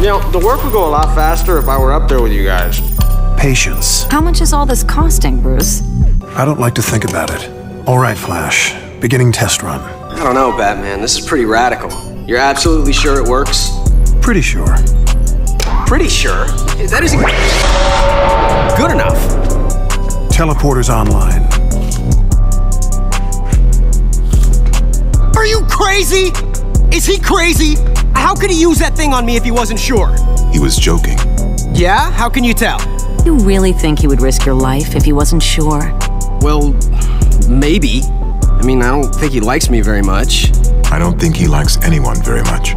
You know, the work would go a lot faster if I were up there with you guys. Patience. How much is all this costing, Bruce? I don't like to think about it. All right, Flash. Beginning test run. I don't know, Batman. This is pretty radical. You're absolutely sure it works? Pretty sure. Pretty sure? That isn't good enough. Teleporter's online. Are you crazy? Is he crazy? How could he use that thing on me if he wasn't sure? He was joking. Yeah? How can you tell? You really think he would risk your life if he wasn't sure? Well, maybe. I mean, I don't think he likes me very much. I don't think he likes anyone very much.